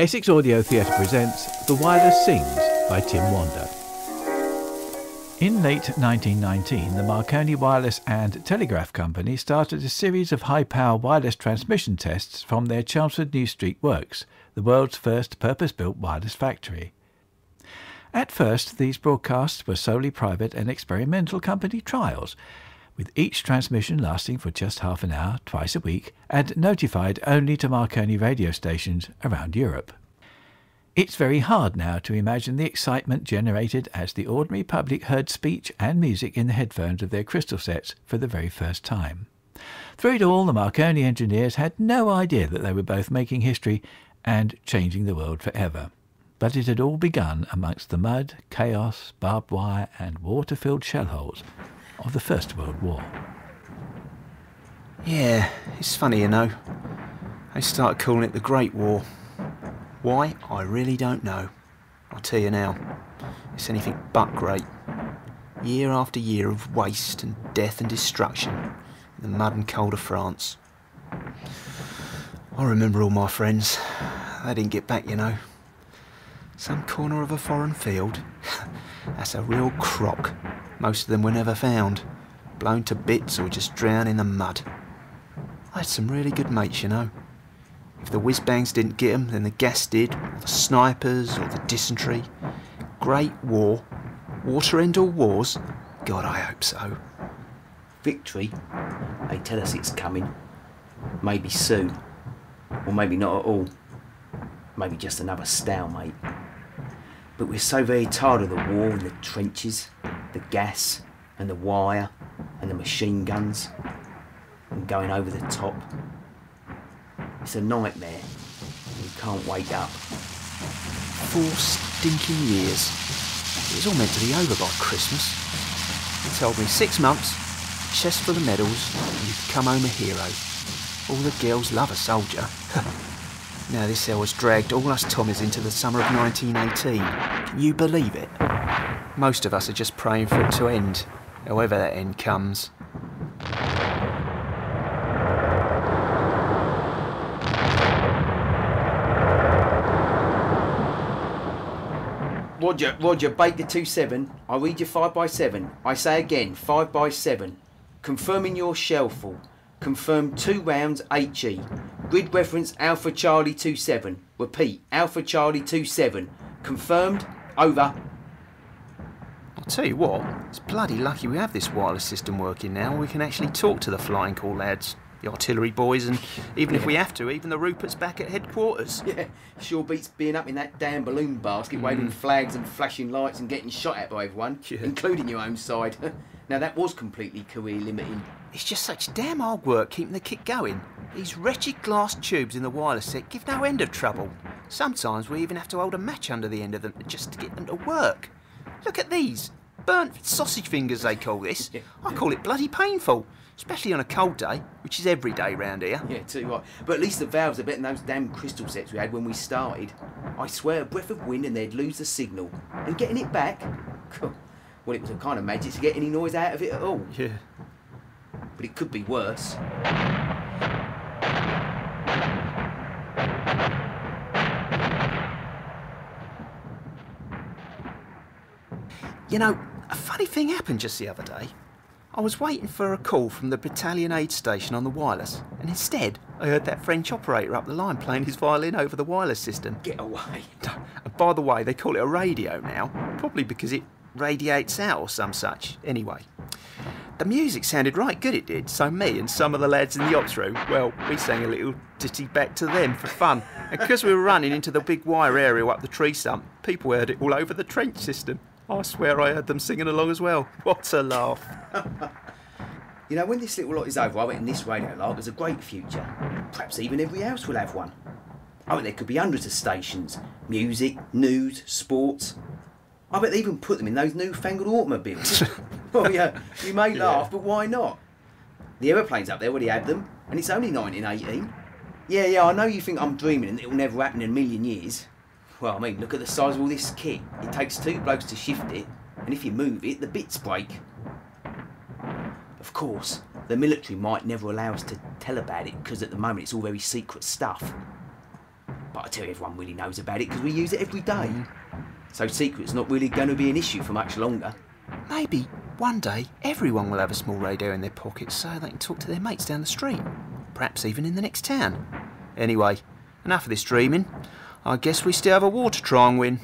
Essex Audio Theatre presents The Wireless Sings by Tim Wander. In late 1919, the Marconi Wireless and Telegraph Company started a series of high power wireless transmission tests from their Chelmsford New Street works, the world's first purpose built wireless factory. At first, these broadcasts were solely private and experimental company trials, with each transmission lasting for just half an hour twice a week and notified only to Marconi radio stations around Europe. It's very hard now to imagine the excitement generated as the ordinary public heard speech and music in the headphones of their crystal sets for the very first time. Through it all, the Marconi engineers had no idea that they were both making history and changing the world forever. But it had all begun amongst the mud, chaos, barbed wire, and water filled shell holes of the First World War. Yeah, it's funny, you know. They started calling it the Great War. Why? I really don't know. I'll tell you now. It's anything but great. Year after year of waste and death and destruction in the mud and cold of France. I remember all my friends. They didn't get back, you know. Some corner of a foreign field. That's a real crock. Most of them were never found, blown to bits or just drowned in the mud. I had some really good mates, you know. If the whiz bangs didn't get 'em, then the gas did, or the snipers, or the dysentery. Great war. Water end all wars? God, I hope so. Victory? They tell us it's coming. Maybe soon. Or maybe not at all. Maybe just another stalemate. But we're so very tired of the war and the trenches, the gas and the wire and the machine guns and going over the top. It's a nightmare. You can't wake up. Four stinking years. It was all meant to be over by Christmas. They told me six months, chest full of medals, and you could come home a hero. All the girls love a soldier. now this hell has dragged all us Tommies into the summer of 1918. Can you believe it? Most of us are just praying for it to end, however that end comes. Roger, Roger, Baker 2-7. I read you 5 by 7 I say again, 5 by 7 Confirming your shell full. Confirm two rounds HE. Grid reference Alpha Charlie 27. Repeat, Alpha Charlie 27. Confirmed. Over. I'll tell you what, it's bloody lucky we have this wireless system working now. We can actually talk to the Flying Corps lads, the artillery boys, and even if we have to, even the Rupert's back at headquarters. Yeah, sure beats being up in that damn balloon basket, hmm. waving flags and flashing lights and getting shot at by everyone, Yeah. including your own side. now that was completely career limiting. It's just such damn hard work keeping the kit going. These wretched glass tubes in the wireless set give no end of trouble. Sometimes we even have to hold a match under the end of them just to get them to work. Look at these. Burnt sausage fingers, they call this. I call it bloody painful, especially on a cold day, which is every day round here. Yeah, too right. But at least the valves are better than those damn crystal sets we had when we started. I swear, a breath of wind and they'd lose the signal. And getting it back? Well, it was a kind of magic to get any noise out of it at all. Yeah. But it could be worse. You know, a funny thing happened just the other day. I was waiting for a call from the battalion aid station on the wireless, and instead I heard that French operator up the line playing his violin over the wireless system. Get away. And by the way, they call it a radio now, probably because it radiates out or some such. Anyway, the music sounded right good, it did. So me and some of the lads in the ops room, well, we sang a little ditty back to them for fun. And because we were running into the big wire area up the tree stump, people heard it all over the trench system. I swear I heard them singing along as well. What a laugh. You know, when this little lot is over, I reckon this radio lark has a great future. Perhaps even every house will have one. I bet there could be hundreds of stations. Music, news, sports. I bet they even put them in those newfangled automobiles. oh yeah, you may laugh, but why not? The aeroplanes up there already had them, and it's only 1918. Yeah, yeah, I know you think I'm dreaming and it'll never happen in a million years. Well, I mean, look at the size of all this kit. It takes two blokes to shift it, and if you move it, the bits break. Of course, the military might never allow us to tell about it because at the moment it's all very secret stuff. But I tell you, everyone really knows about it because we use it every day. Mm. So secret's not really going to be an issue for much longer. Maybe one day everyone will have a small radio in their pocket so they can talk to their mates down the street. Perhaps even in the next town. Anyway, enough of this dreaming. I guess we still have a war to try and win.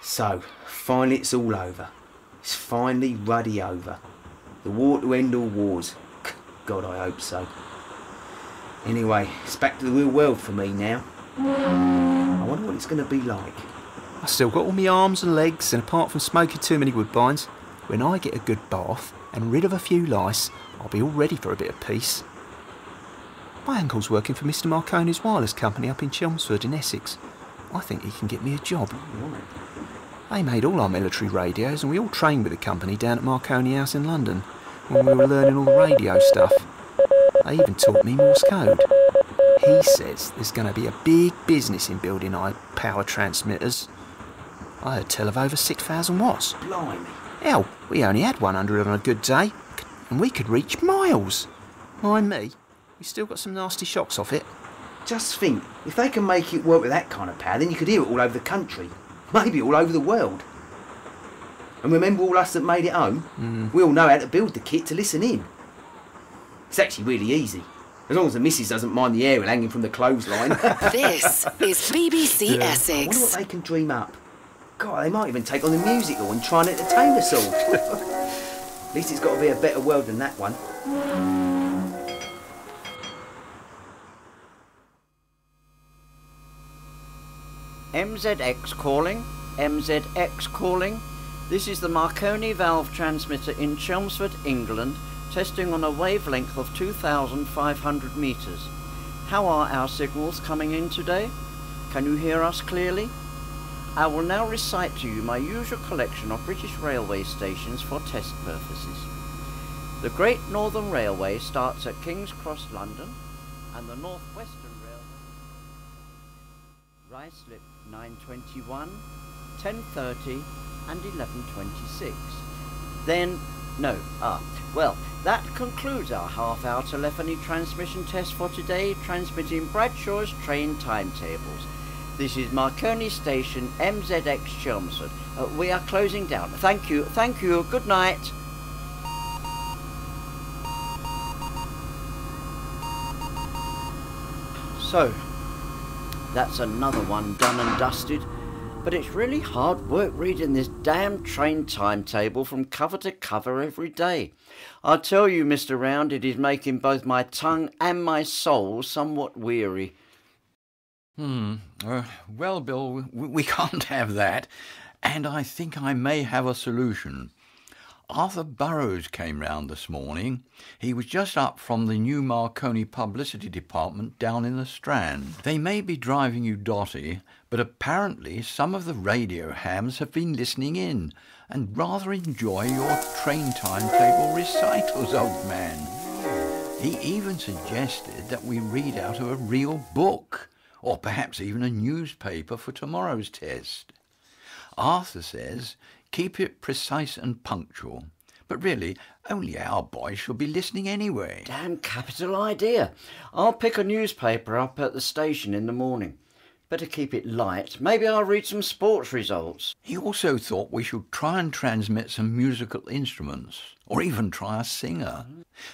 So, finally it's all over. It's finally ruddy over. The war to end all wars. God, I hope so. Anyway, it's back to the real world for me now. I wonder what it's going to be like. I still got all my arms and legs, and apart from smoking too many woodbines, when I get a good bath and rid of a few lice, I'll be all ready for a bit of peace. My uncle's working for Mr. Marconi's wireless company up in Chelmsford in Essex. I think he can get me a job. They made all our military radios, and we all trained with the company down at Marconi House in London when we were learning all the radio stuff. They even taught me Morse code. He says there's going to be a big business in building high power transmitters. I heard tell of over 6,000 watts. Blimey. Hell, we only had 100 on a good day, and we could reach miles. Mind me, we still got some nasty shocks off it. Just think, if they can make it work with that kind of power, then you could hear it all over the country. Maybe all over the world. And remember all us that made it home? Mm. We all know how to build the kit to listen in. It's actually really easy. As long as the missus doesn't mind the aerial hanging from the clothesline. This is BBC Essex. I wonder what Essex. they can dream up. God, they might even take on the music hall and try and entertain us all. At least it's got to be a better world than that one. MZX calling. MZX calling. This is the Marconi valve transmitter in Chelmsford, England, testing on a wavelength of 2,500 metres. How are our signals coming in today? Can you hear us clearly? I will now recite to you my usual collection of British railway stations for test purposes. The Great Northern Railway starts at King's Cross, London, and the North Western Railway. Ruislip 921, 1030 and 1126. Then, no, ah, well, that concludes our half-hour telephony transmission test for today, transmitting Bradshaw's train timetables. This is Marconi Station, MZX Chelmsford. Uh, we are closing down. Thank you, thank you, good night. So, that's another one done and dusted. But it's really hard work reading this damn train timetable from cover to cover every day. I tell you, Mr. Round, it is making both my tongue and my soul somewhat weary. Hmm. Uh, well, Bill, we, we can't have that. And I think I may have a solution. Arthur Burrows came round this morning. He was just up from the new Marconi publicity department down in the Strand. They may be driving you dotty, but apparently some of the radio hams have been listening in and rather enjoy your train timetable recitals, old man. He even suggested that we read out of a real book, or perhaps even a newspaper for tomorrow's test. Arthur says, keep it precise and punctual. But really, only our boys shall be listening anyway. Damn capital idea. I'll pick a newspaper up at the station in the morning. Better keep it light. Maybe I'll read some sports results. He also thought we should try and transmit some musical instruments, or even try a singer.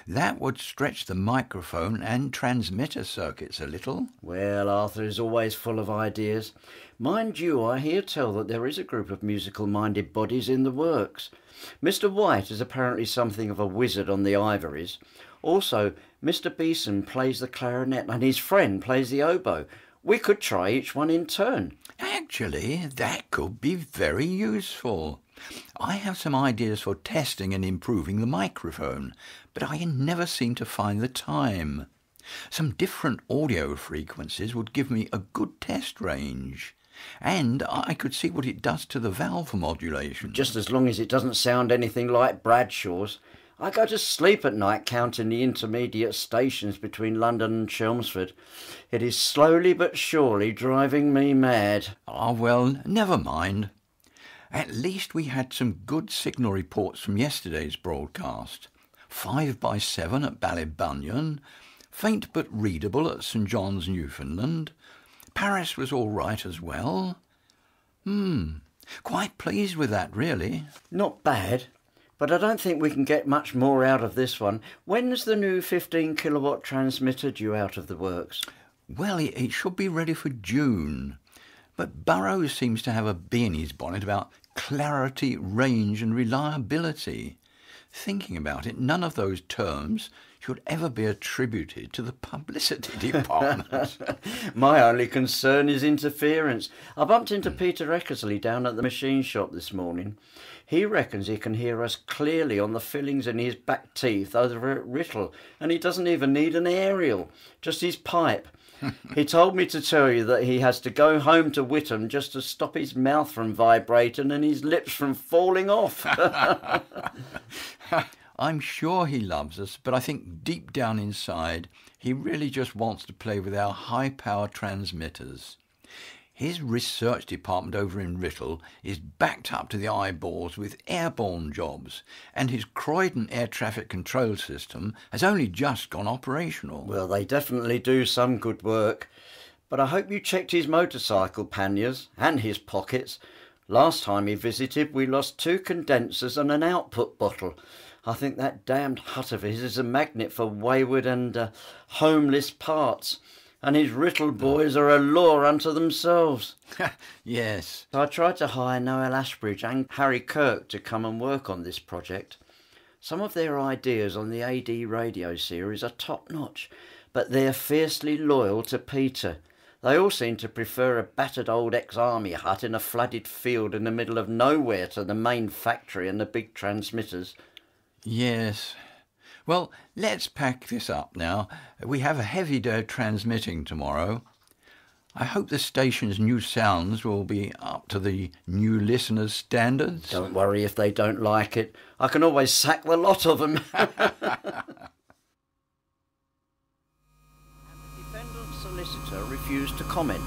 That would stretch the microphone and transmitter circuits a little. Well, Arthur is always full of ideas. Mind you, I hear tell that there is a group of musical minded bodies in the works. Mr. White is apparently something of a wizard on the ivories. Also, Mr. Beeson plays the clarinet and his friend plays the oboe. We could try each one in turn. Actually, that could be very useful. I have some ideas for testing and improving the microphone, but I never seem to find the time. Some different audio frequencies would give me a good test range, and I could see what it does to the valve modulation. Just as long as it doesn't sound anything like Bradshaw's. I go to sleep at night counting the intermediate stations between London and Chelmsford. It is slowly but surely driving me mad. Ah, well, never mind. At least we had some good signal reports from yesterday's broadcast. 5 by 7 at Ballybunion, faint but readable at St John's, Newfoundland. Paris was all right as well. Hmm, quite pleased with that, really. Not bad, but I don't think we can get much more out of this one. When's the new 15 kilowatt transmitter due out of the works? Well, it, it should be ready for June. But Burrows seems to have a bee in his bonnet about clarity, range, and reliability. Thinking about it, none of those terms should ever be attributed to the publicity department. My only concern is interference. I bumped into Peter Eckersley down at the machine shop this morning. He reckons he can hear us clearly on the fillings in his back teeth over at Writtle, and he doesn't even need an aerial, just his pipe. He told me to tell you that he has to go home to Whittam just to stop his mouth from vibrating and his lips from falling off. I'm sure he loves us, but I think deep down inside, he really just wants to play with our high power transmitters. His research department over in Writtle is backed up to the eyeballs with airborne jobs, and his Croydon air traffic control system has only just gone operational. well, they definitely do some good work. But I hope you checked his motorcycle panniers and his pockets. Last time he visited, we lost two condensers and an output bottle. I think that damned hut of his is a magnet for wayward and uh, homeless parts, and his Writtle boys are a law unto themselves. yes. So I tried to hire Noel Ashbridge and Harry Kirk to come and work on this project. Some of their ideas on the AD radio series are top notch, but they're fiercely loyal to Peter. They all seem to prefer a battered old ex army hut in a flooded field in the middle of nowhere to the main factory and the big transmitters. Yes. Well, let's pack this up now. We have a heavy day of transmitting tomorrow. I hope the station's new sounds will be up to the new listeners' standards. Don't worry if they don't like it. I can always sack the lot of them. The defendant's solicitor refused to comment.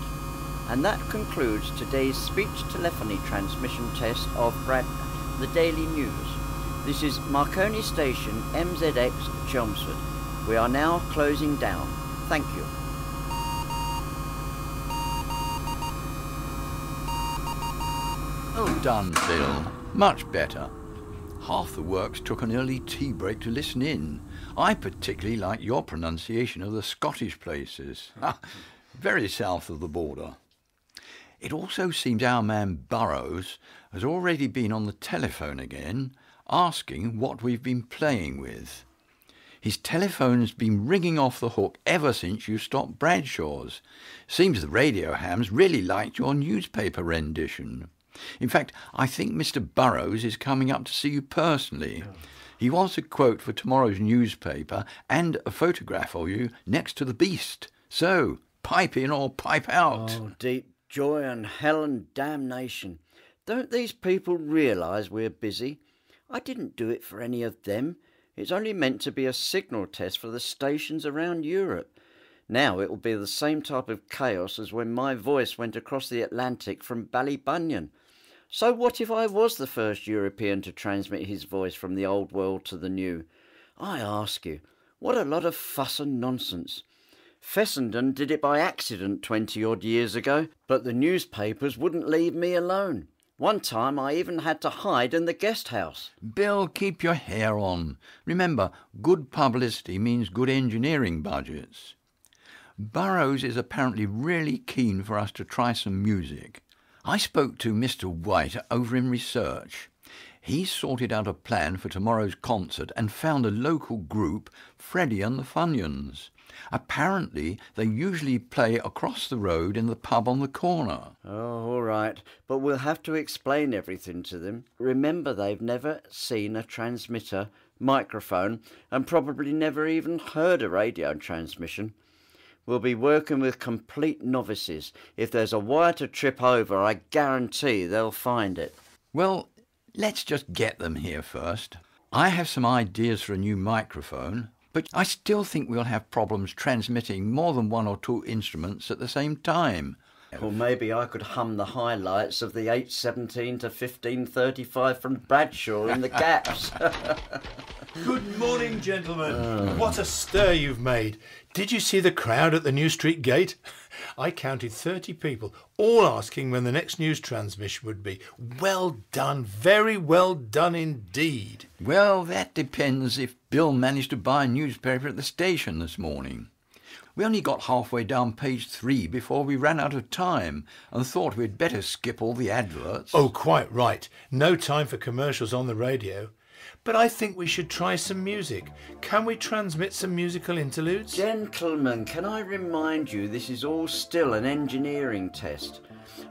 And that concludes today's speech telephony transmission test of Brad, the Daily News. This is Marconi Station, MZX, Chelmsford. We are now closing down. Thank you. Well done, Bill. Much better. Half the works took an early tea break to listen in. I particularly like your pronunciation of the Scottish places. Very south of the border. It also seems our man Burrows has already been on the telephone again, asking what we've been playing with. His telephone's been ringing off the hook ever since you stopped Bradshaw's. Seems the radio hams really liked your newspaper rendition. In fact, I think Mr. Burrows is coming up to see you personally. He wants a quote for tomorrow's newspaper and a photograph of you next to the beast. So, pipe in or pipe out. Oh, deep joy and hell and damnation. Don't these people realise we're busy? I didn't do it for any of them. It's only meant to be a signal test for the stations around Europe. Now it will be the same type of chaos as when my voice went across the Atlantic from Ballybunion. So what if I was the first European to transmit his voice from the old world to the new? I ask you, what a lot of fuss and nonsense. Fessenden did it by accident twenty odd years ago, but the newspapers wouldn't leave me alone. One time I even had to hide in the guest house. Bill, keep your hair on. Remember, good publicity means good engineering budgets. Burrows is apparently really keen for us to try some music. I spoke to Mr. White over in research. He sorted out a plan for tomorrow's concert and found a local group, Freddie and the Funyuns. Apparently, they usually play across the road in the pub on the corner. Oh, all right, but we'll have to explain everything to them. Remember, they've never seen a transmitter, microphone, and probably never even heard a radio transmission. We'll be working with complete novices. If there's a wire to trip over, I guarantee they'll find it. Well, let's just get them here first. I have some ideas for a new microphone, but I still think we'll have problems transmitting more than one or two instruments at the same time. Or maybe I could hum the highlights of the 817 to 1535 from Bradshaw in the gaps. Good morning, gentlemen. Ah. What a stir you've made. Did you see the crowd at the New Street Gate? I counted 30 people, all asking when the next news transmission would be. Well done, very well done indeed. Well, that depends if Bill managed to buy a newspaper at the station this morning. We only got halfway down page three before we ran out of time and thought we'd better skip all the adverts. Oh, quite right. No time for commercials on the radio. But I think we should try some music. Can we transmit some musical interludes? Gentlemen, can I remind you this is all still an engineering test?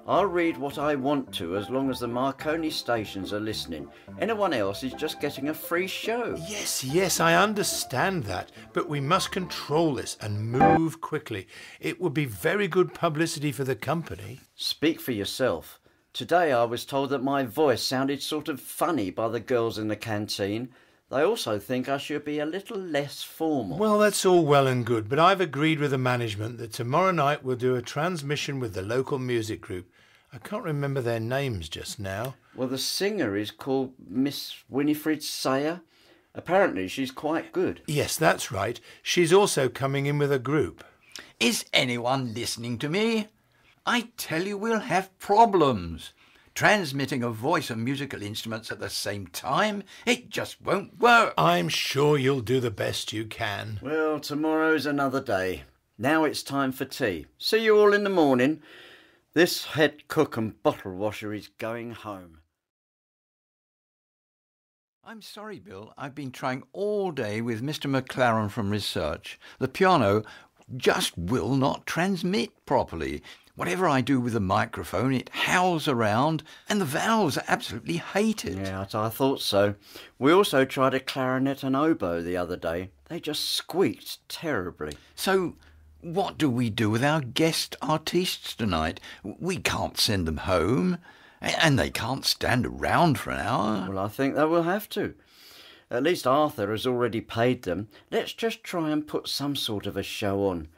I'll read what I want to as long as the Marconi stations are listening. Anyone else is just getting a free show. Yes, yes, I understand that, but we must control this and move quickly. It would be very good publicity for the company. Speak for yourself. Today I was told that my voice sounded sort of funny by the girls in the canteen. They also think I should be a little less formal. Well, that's all well and good, but I've agreed with the management that tomorrow night we'll do a transmission with the local music group. I can't remember their names just now. Well, the singer is called Miss Winifred Sayer. Apparently she's quite good. Yes, that's right. She's also coming in with a group. Is anyone listening to me? I tell you, we'll have problems. Transmitting a voice and musical instruments at the same time, it just won't work. I'm sure you'll do the best you can. Well, tomorrow's another day. Now it's time for tea. See you all in the morning. This head cook and bottle washer is going home. I'm sorry, Bill. I've been trying all day with Mr. McLaren from research. The piano just will not transmit properly. Whatever I do with the microphone, it howls around, and the valves absolutely hate it. Yeah, I thought so. We also tried a clarinet and oboe the other day. They just squeaked terribly. So, what do we do with our guest artistes tonight? We can't send them home, and they can't stand around for an hour. Well, I think they will have to. At least Arthur has already paid them. Let's just try and put some sort of a show on.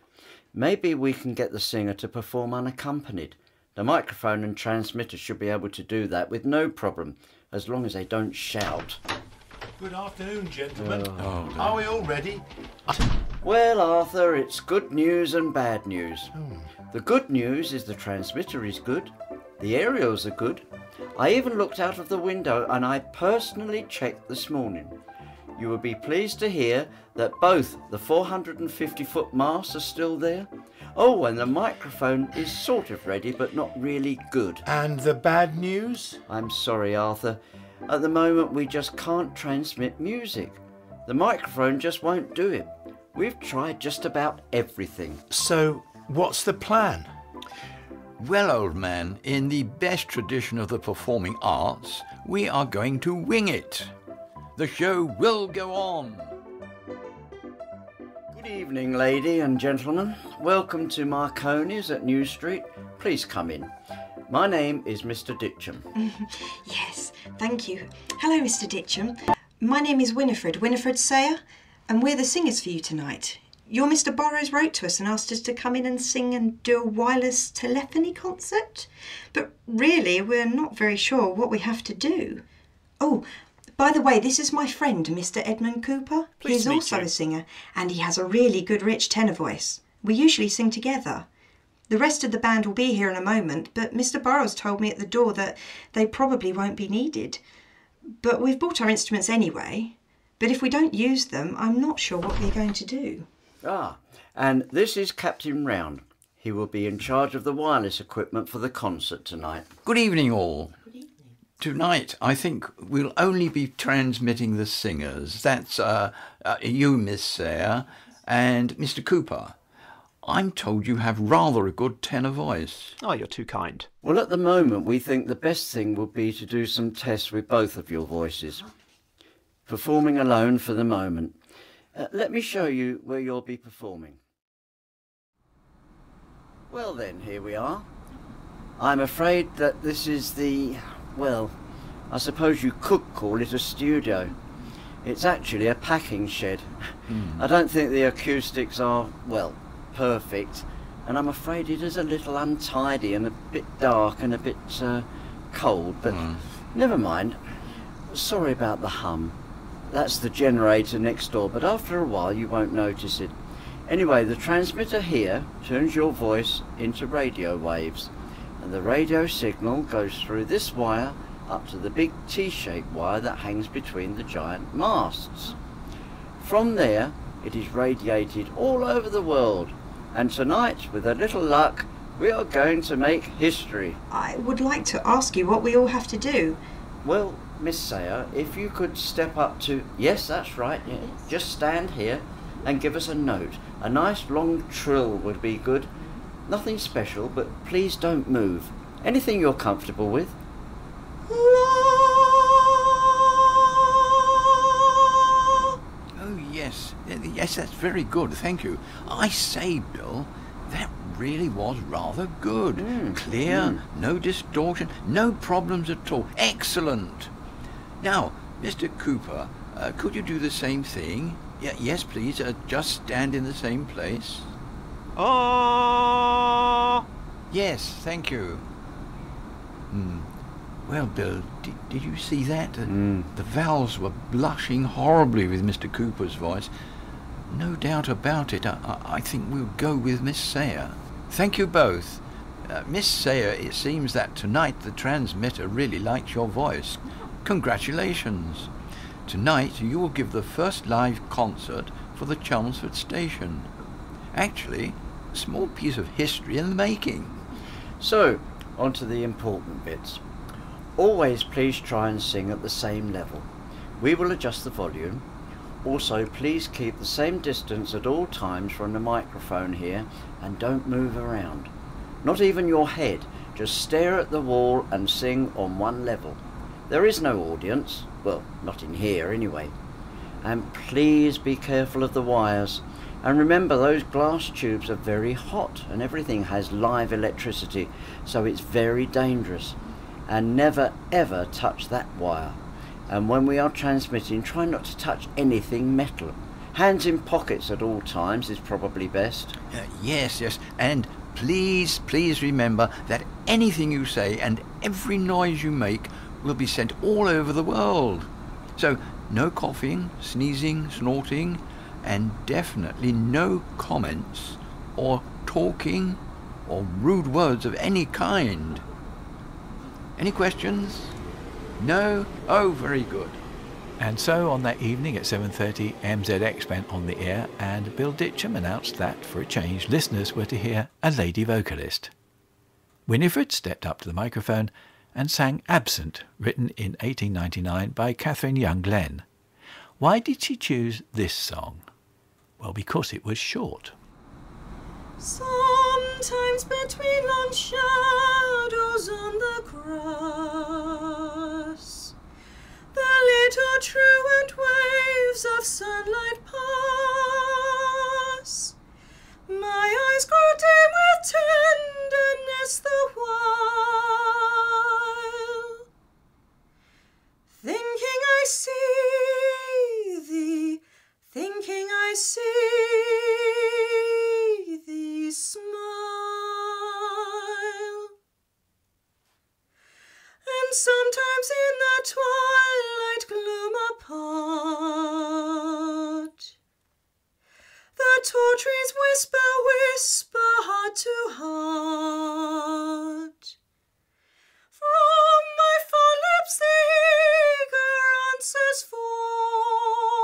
Maybe we can get the singer to perform unaccompanied. The microphone and transmitter should be able to do that with no problem, as long as they don't shout. Good afternoon, gentlemen. Oh, uh, are we all ready? Well, Arthur, it's good news and bad news. Hmm. The good news is the transmitter is good, the aerials are good. I even looked out of the window and I personally checked this morning. You will be pleased to hear that both the 450 foot masts are still there. Oh, and the microphone is sort of ready, but not really good. And the bad news? I'm sorry, Arthur. At the moment, we just can't transmit music. The microphone just won't do it. We've tried just about everything. So, what's the plan? Well, old man, in the best tradition of the performing arts, we are going to wing it. The show will go on. Good evening, lady and gentlemen. Welcome to Marconi's at New Street. Please come in. My name is Mr. Ditcham. Yes, thank you. Hello, Mr. Ditcham. My name is Winifred, Winifred Sayer, and we're the singers for you tonight. Your Mr. Burrows wrote to us and asked us to come in and sing and do a wireless telephony concert. But really, we're not very sure what we have to do. Oh, by the way, this is my friend, Mr. Edmund Cooper. Pleased He's to also you. a singer, and he has a really good, rich tenor voice. We usually sing together. The rest of the band will be here in a moment, but Mr. Burrows told me at the door that they probably won't be needed. But we've bought our instruments anyway. But if we don't use them, I'm not sure what we're going to do. Ah, and this is Captain Round. He will be in charge of the wireless equipment for the concert tonight. Good evening, all. Tonight, I think we'll only be transmitting the singers. That's uh, uh, you, Miss Sayer, and Mr. Cooper. I'm told you have rather a good tenor voice. Oh, you're too kind. Well, at the moment, we think the best thing would be to do some tests with both of your voices. Performing alone for the moment. Uh, let me show you where you'll be performing. Well, then, here we are. I'm afraid that this is the, well, I suppose you could call it a studio. It's actually a packing shed. I don't think the acoustics are, well, perfect, and I'm afraid it is a little untidy and a bit dark and a bit uh, cold, but never mind. Sorry about the hum. That's the generator next door, but after a while you won't notice it. Anyway, the transmitter here turns your voice into radio waves, and the radio signal goes through this wire up to the big T-shaped wire that hangs between the giant masts. From there, it is radiated all over the world, and tonight, with a little luck, we are going to make history. I would like to ask you what we all have to do. Well, Miss Sayer, if you could step up to. Yes, that's right, yeah. Just stand here and give us a note. A nice long trill would be good. Nothing special, but please don't move. Anything you're comfortable with. Oh, yes. Yes, that's very good. Thank you. I say, Bill, that really was rather good. Clear, no distortion, no problems at all. Excellent. Now, Mr. Cooper, uh, could you do the same thing? Y- yes, please. Uh, just stand in the same place. Oh. Yes, thank you. Hmm. Well, Bill, did, did you see that? Uh, The valves were blushing horribly with Mr. Cooper's voice. No doubt about it. I, I, think we'll go with Miss Sayer. Thank you both. Uh, Miss Sayer, it seems that tonight the transmitter really likes your voice. Congratulations. Tonight you will give the first live concert for the Chelmsford station. Actually, small piece of history in the making. So, on to the important bits. Always please try and sing at the same level. We will adjust the volume. Also, please keep the same distance at all times from the microphone here and don't move around. Not even your head, just stare at the wall and sing on one level. There is no audience, well, not in here anyway. And please be careful of the wires. And remember, those glass tubes are very hot and everything has live electricity, so it's very dangerous. And never ever touch that wire. And when we are transmitting, try not to touch anything metal. Hands in pockets at all times is probably best. Uh, yes, yes, and please, please remember that anything you say and every noise you make will be sent all over the world. So, no coughing, sneezing, snorting, and definitely no comments or talking or rude words of any kind. Any questions? No? Oh, very good. And so on that evening at 7.30, MZX went on the air and Bill Ditcham announced that, for a change, listeners were to hear a lady vocalist. Winifred stepped up to the microphone and sang Absent, written in 1899 by Catherine Young Glenn. Why did she choose this song? Well, because it was short. Sometimes between long shadows on the grass, the little truant waves of sunlight pass. My eyes grow dim with tenderness the while, thinking I see thee, thinking I see thee smile. And sometimes in the twilight gloom apart, the tall trees whisper, whisper heart to heart. From my fond lips the eager answers fall.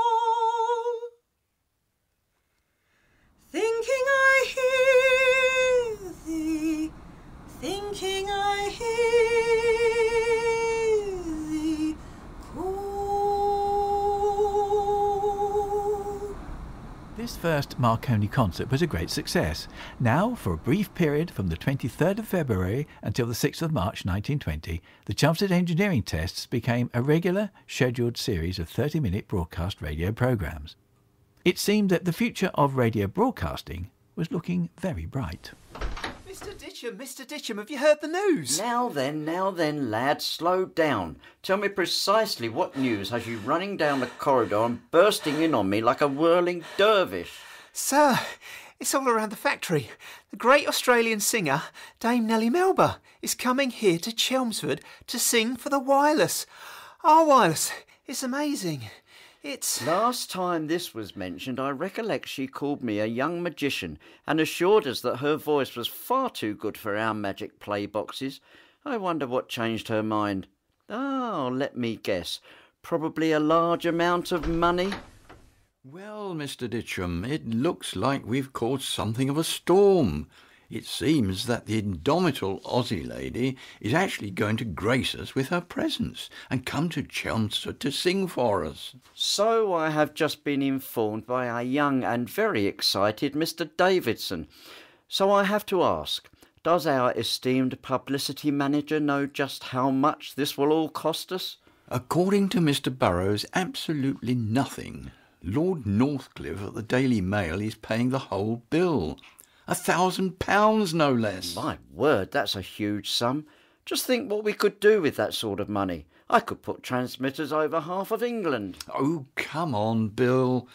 Thinking I hear thee, thinking I hear thee call. This first Marconi concert was a great success. Now, for a brief period from the 23rd of February until the 6th of March 1920, the Chelmsford Engineering Tests became a regular, scheduled series of 30 minute broadcast radio programmes. It seemed that the future of radio broadcasting was looking very bright. Mr. Ditcham, Mr. Ditcham, have you heard the news? Now then, now then, lad, slow down. Tell me precisely what news has you running down the corridor and bursting in on me like a whirling dervish. Sir, It's all around the factory. The great Australian singer, Dame Nellie Melba, is coming here to Chelmsford to sing for the Wireless. Our Wireless. It's amazing. It's. Last time this was mentioned, I recollect she called me a young magician and assured us that her voice was far too good for our magic play boxes. I wonder what changed her mind. Oh, let me guess. Probably a large amount of money. Well, Mr. Ditcham, it looks like we've caught something of a storm. It seems that the indomitable Aussie lady is actually going to grace us with her presence and come to Chelmsford to sing for us. So I have just been informed by our young and very excited Mr. Davidson. So I have to ask, does our esteemed publicity manager know just how much this will all cost us? According to Mr. Burrows, absolutely nothing. Lord Northcliffe at the Daily Mail is paying the whole bill. A thousand pounds, no less. My word, that's a huge sum. Just think what we could do with that sort of money. I could put transmitters over half of England. Oh, come on, Bill.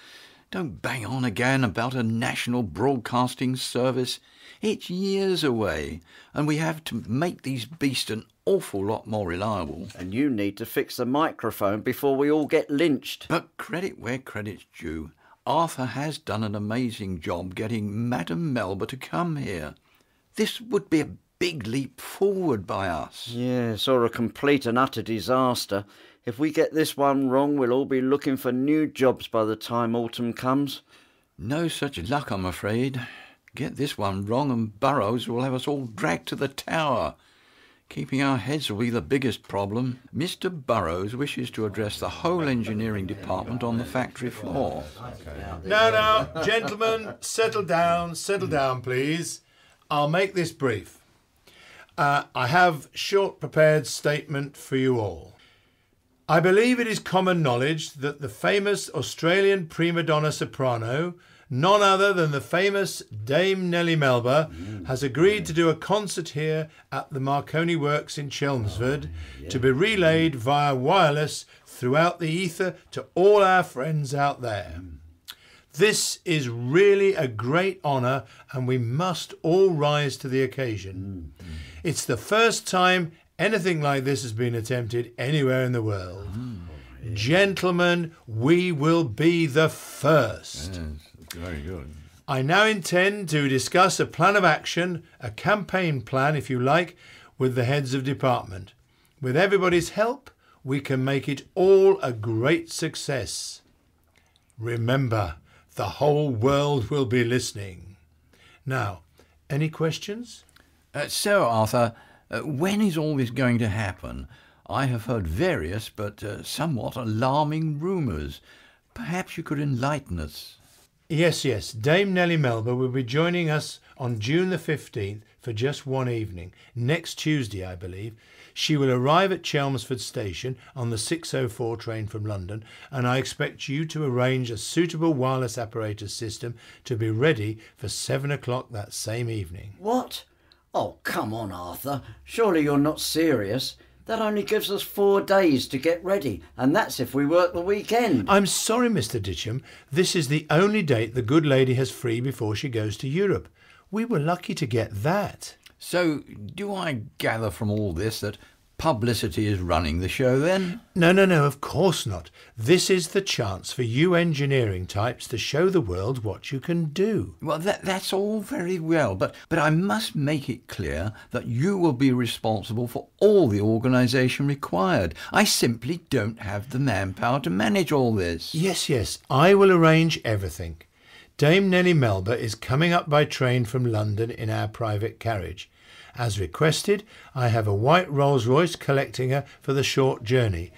Don't bang on again about a national broadcasting service. It's years away, and we have to make these beasts an awful lot more reliable. And you need to fix the microphone before we all get lynched. But credit where credit's due. Arthur has done an amazing job getting Madame Melba to come here. This would be a big leap forward by us. Yes, or a complete and utter disaster. If we get this one wrong, we'll all be looking for new jobs by the time autumn comes. No such luck, I'm afraid. Get this one wrong, and Burrows will have us all dragged to the tower. Keeping our heads will be the biggest problem. Mr. Burrows wishes to address the whole engineering department on the factory floor. Now, now, gentlemen, settle down, settle down, please. I'll make this brief. Uh, I have short prepared statement for you all. I believe it is common knowledge that the famous Australian prima donna soprano none other than the famous Dame Nellie Melba, mm. has agreed to do a concert here at the Marconi Works in Chelmsford oh, to be relayed via wireless throughout the ether to all our friends out there. Mm. This is really a great honour, and we must all rise to the occasion. Mm, it's the first time anything like this has been attempted anywhere in the world. Oh, Gentlemen, we will be the first. Very good. I now intend to discuss a plan of action, a campaign plan, if you like, with the heads of department. With everybody's help, we can make it all a great success. Remember, the whole world will be listening. Now, any questions? Uh, so, Arthur, uh, when is all this going to happen? I have heard various but uh, somewhat alarming rumours. Perhaps you could enlighten us. Yes, yes. Dame Nellie Melba will be joining us on June the 15th for just one evening, next Tuesday, I believe. She will arrive at Chelmsford Station on the 6.04 train from London, and I expect you to arrange a suitable wireless apparatus system to be ready for 7 o'clock that same evening. What? Oh, come on, Arthur. Surely you're not serious. That only gives us four days to get ready, and that's if we work the weekend. I'm sorry, Mr. Ditcham. This is the only date the good lady has free before she goes to Europe. We were lucky to get that. So, do I gather from all this that publicity is running the show then? No, no, no, of course not. This is the chance for you engineering types to show the world what you can do. Well, that, that's all very well, but, but I must make it clear that you will be responsible for all the organisation required. I simply don't have the manpower to manage all this. Yes, yes, I will arrange everything. Dame Nellie Melba is coming up by train from London in our private carriage. As requested, I have a white Rolls Royce collecting her for the short journey.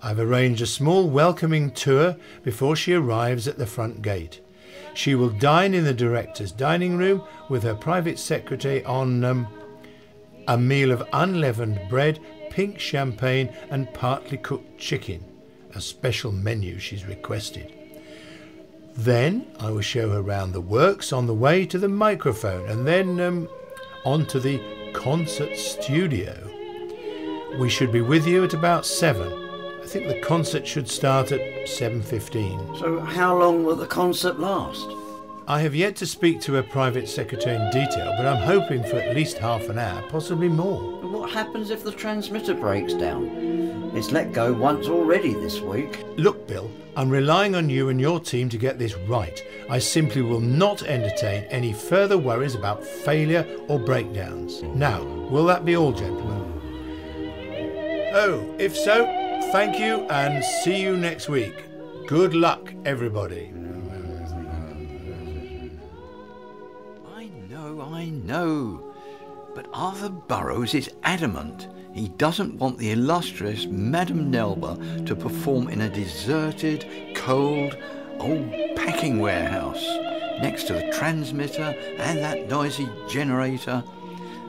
I've arranged a small welcoming tour before she arrives at the front gate. She will dine in the director's dining room with her private secretary on um, a meal of unleavened bread, pink champagne, and partly cooked chicken, a special menu she's requested. Then I will show her round the works on the way to the microphone, and then um, onto the concert studio. We should be with you at about 7. I think the concert should start at 7.15. So, how long will the concert last? I have yet to speak to her private secretary in detail, but I'm hoping for at least half an hour, possibly more. What happens if the transmitter breaks down? It's let go once already this week. Look, Bill, I'm relying on you and your team to get this right. I simply will not entertain any further worries about failure or breakdowns. Now, will that be all, gentlemen? Oh, if so, thank you and see you next week. Good luck, everybody. I know. But Arthur Burrows is adamant. He doesn't want the illustrious Madame Melba to perform in a deserted, cold, old packing warehouse next to the transmitter and that noisy generator.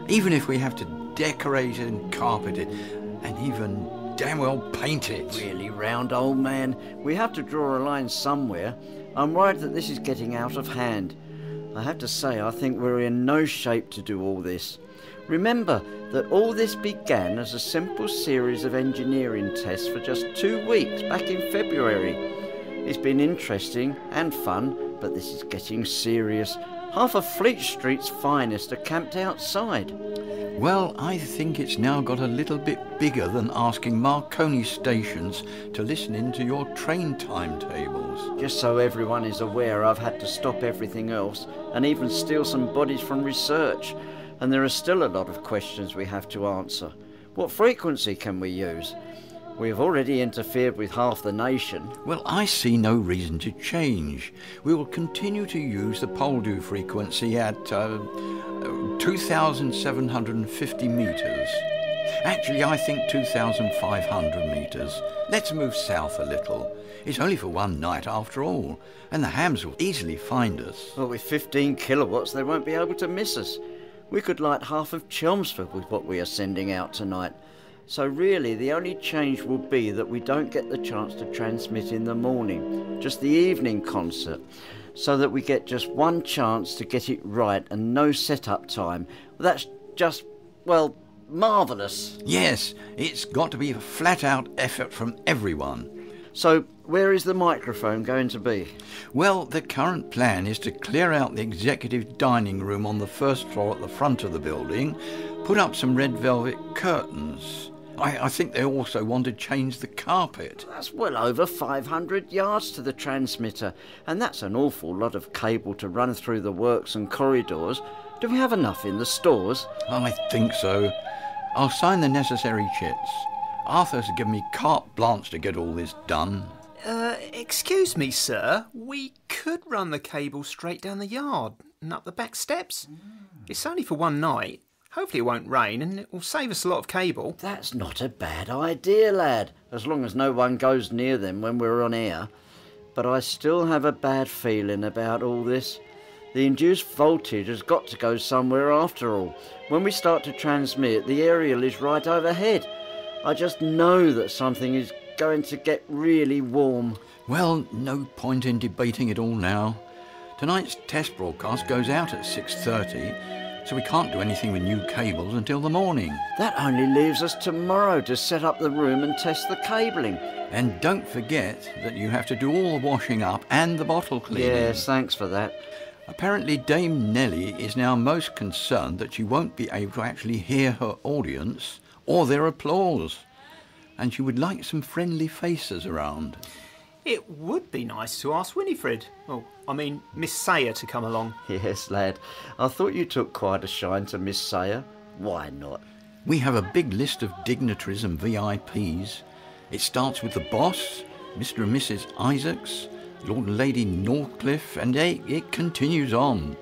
Even if we have to decorate it and carpet it, and even damn well paint it. Really, round old man, we have to draw a line somewhere. I'm worried that this is getting out of hand. I have to say, I think we're in no shape to do all this. Remember that all this began as a simple series of engineering tests for just two weeks back in February. It's been interesting and fun, but this is getting serious. Half of Fleet Street's finest are camped outside. Well, I think it's now got a little bit bigger than asking Marconi stations to listen in to your train timetables. Just so everyone is aware, I've had to stop everything else and even steal some bodies from research. And there are still a lot of questions we have to answer. What frequency can we use? We have already interfered with half the nation. Well, I see no reason to change. We will continue to use the Poldhu frequency at uh, 2,750 metres. Actually, I think 2,500 metres. Let's move south a little. It's only for one night after all, and the hams will easily find us. Well, with 15 kilowatts, they won't be able to miss us. We could light half of Chelmsford with what we are sending out tonight. So, really, the only change will be that we don't get the chance to transmit in the morning, just the evening concert, so that we get just one chance to get it right and no setup time. That's just, well, marvellous. Yes, it's got to be a flat out effort from everyone. So, where is the microphone going to be? Well, the current plan is to clear out the executive dining room on the first floor at the front of the building, put up some red velvet curtains. I, I, think they also want to change the carpet. That's well over 500 yards to the transmitter, and that's an awful lot of cable to run through the works and corridors. Do we have enough in the stores? I think so. I'll sign the necessary chits. Arthur's given me carte blanche to get all this done. Uh, excuse me, sir. We could run the cable straight down the yard and up the back steps. It's only for one night. Hopefully it won't rain and it will save us a lot of cable. That's not a bad idea, lad, as long as no one goes near them when we're on air. But I still have a bad feeling about all this. The induced voltage has got to go somewhere after all. When we start to transmit, the aerial is right overhead. I just know that something is going to get really warm. Well, no point in debating it all now. Tonight's test broadcast goes out at 6:30 so we can't do anything with new cables until the morning. That only leaves us tomorrow to set up the room and test the cabling. And don't forget that you have to do all the washing up and the bottle cleaning. Yes, thanks for that. Apparently, Dame Nellie is now most concerned that she won't be able to actually hear her audience or their applause. And she would like some friendly faces around. It would be nice to ask Winifred. Well, I mean, Miss Sayer to come along. Yes, lad. I thought you took quite a shine to Miss Sayer. Why not? We have a big list of dignitaries and VIPs. It starts with the boss, Mr. and Mrs. Isaacs, Lord and Lady Northcliffe, and it, it continues on.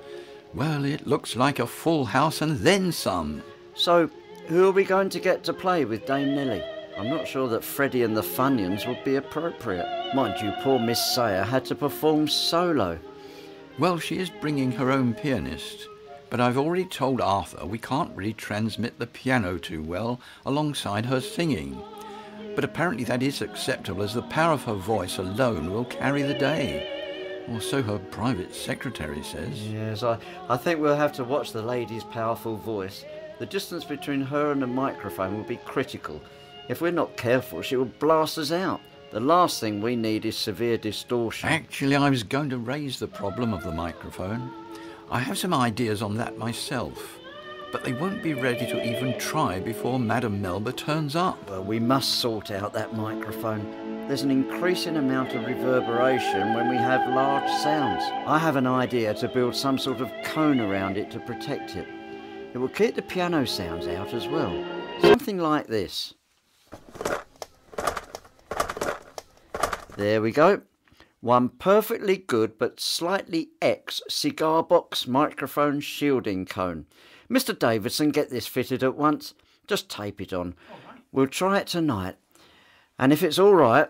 Well, it looks like a full house and then some. So, who are we going to get to play with Dame Nellie? I'm not sure that Freddie and the Funyuns would be appropriate. Mind you, poor Miss Sayer had to perform solo. Well, she is bringing her own pianist, but I've already told Arthur we can't really transmit the piano too well alongside her singing. But apparently that is acceptable as the power of her voice alone will carry the day. Or so her private secretary says. Yes, I, I think we'll have to watch the lady's powerful voice. The distance between her and the microphone will be critical if we're not careful, she will blast us out. The last thing we need is severe distortion. Actually, I was going to raise the problem of the microphone. I have some ideas on that myself, but they won't be ready to even try before Madame Melba turns up. Well, we must sort out that microphone. There's an increasing amount of reverberation when we have large sounds. I have an idea to build some sort of cone around it to protect it. It will keep the piano sounds out as well. Something like this. There we go. One perfectly good but slightly X cigar box microphone shielding cone. Mr. Davidson, get this fitted at once. Just tape it on. We'll try it tonight. And if it's all right,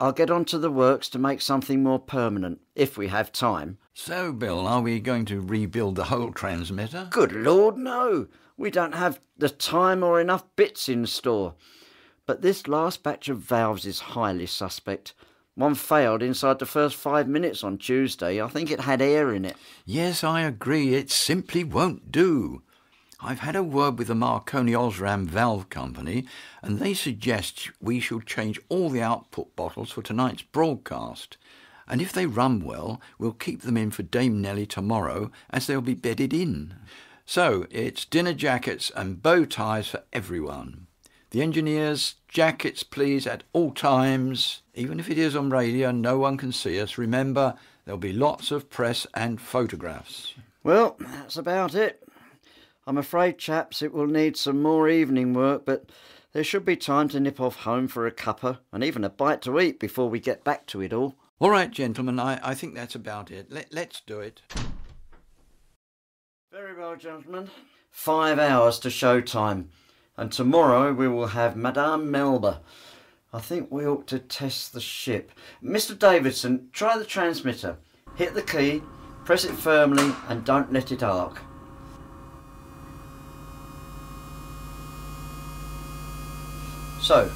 I'll get onto the works to make something more permanent, if we have time. So, Bill, are we going to rebuild the whole transmitter? Good Lord, no! We don't have the time or enough bits in store. But this last batch of valves is highly suspect. One failed inside the first five minutes on Tuesday. I think it had air in it. Yes, I agree. It simply won't do. I've had a word with the Marconi Osram Valve Company, and they suggest we should change all the output bottles for tonight's broadcast. And if they run well, we'll keep them in for Dame Nellie tomorrow, as they'll be bedded in. So it's dinner jackets and bow ties for everyone. The engineers, jackets please at all times. Even if it is on radio and no one can see us, remember there'll be lots of press and photographs. Well, that's about it. I'm afraid, chaps, it will need some more evening work, but there should be time to nip off home for a cuppa and even a bite to eat before we get back to it all. All right, gentlemen, I, I think that's about it. Let, let's do it. Very well, gentlemen. Five hours to show time. And tomorrow we will have Madame Melba. I think we ought to test the ship. Mr. Davidson, try the transmitter. Hit the key, press it firmly, and don't let it arc. So,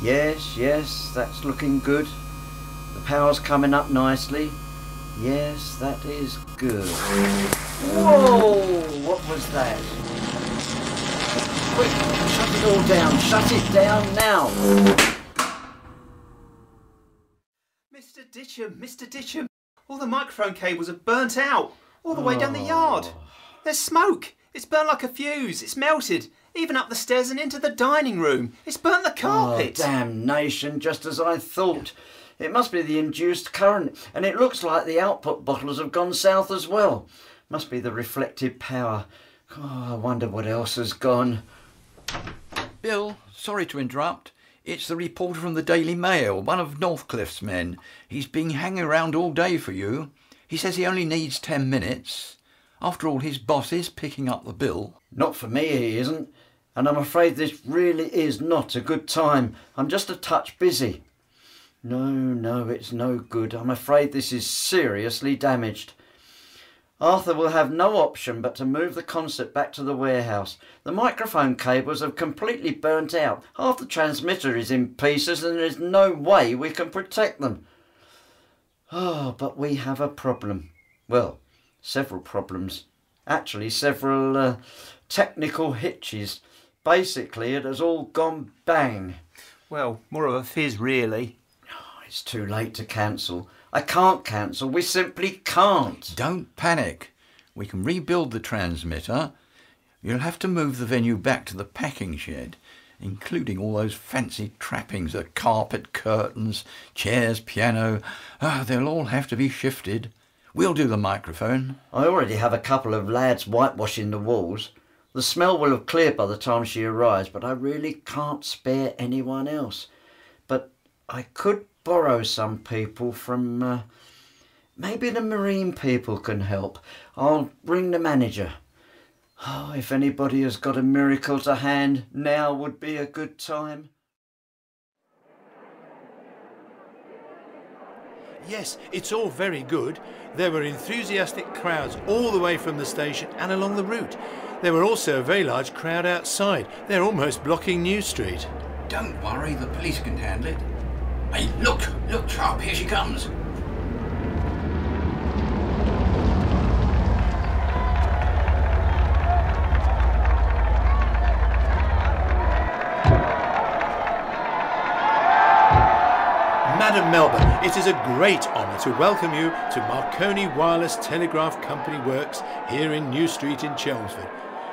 yes, yes, that's looking good. The power's coming up nicely. Yes, that is good. Whoa! What was that? Quick, shut it all down. Shut it down now. Mr. Ditcham, Mr. Ditcham, all the microphone cables are burnt out, all the way down the oh. yard. There's smoke. It's burnt like a fuse. It's melted, even up the stairs and into the dining room. It's burnt the carpet. Oh, damnation, just as I thought. It must be the induced current, and it looks like the output bottles have gone south as well. Must be the reflected power. Oh, I wonder what else has gone. Bill, sorry to interrupt. It's the reporter from the Daily Mail, one of Northcliffe's men. He's been hanging around all day for you. He says he only needs ten minutes. After all, his boss is picking up the bill. Not for me, he isn't. And I'm afraid this really is not a good time. I'm just a touch busy. No, no, it's no good. I'm afraid this is seriously damaged. Arthur will have no option but to move the concert back to the warehouse. The microphone cables have completely burnt out. Half the transmitter is in pieces and there's no way we can protect them. Oh, but we have a problem. Well, several problems. Actually, several uh, technical hitches. Basically, it has all gone bang. Well, more of a fizz, really. It's too late to cancel. I can't cancel. We simply can't. Don't panic. We can rebuild the transmitter. You'll have to move the venue back to the packing shed, including all those fancy trappings, the carpet, curtains, chairs, piano. Ah, they'll all have to be shifted. We'll do the microphone. I already have a couple of lads whitewashing the walls. The smell will have cleared by the time she arrives, but I really can't spare anyone else. But I could borrow some people from. Uh, maybe the marine people can help. I'll bring the manager. Oh, if anybody has got a miracle to hand, now would be a good time. Yes, it's all very good. There were enthusiastic crowds all the way from the station and along the route. There were also a very large crowd outside. They're almost blocking New Street. Don't worry, the police can handle it. Hey, look, look, Sharp, here she comes. Madam Melba, it is a great honour to welcome you to Marconi Wireless Telegraph Company Works here in New Street in Chelmsford.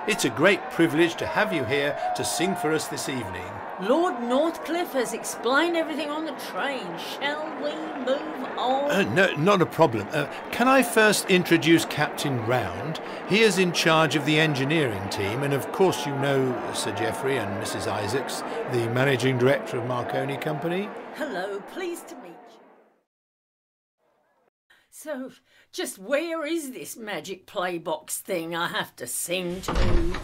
It's a great privilege to have you here to sing for us this evening. Lord Northcliffe has explained everything on the train. Shall we move on? Uh, no, not a problem. Uh, can I first introduce Captain Round? He is in charge of the engineering team, and of course you know Sir Godfrey and Mrs. Isaacs, the managing director of Marconi Company. Hello, pleased to meet you. So, just where is this magic playbox thing I have to sing to?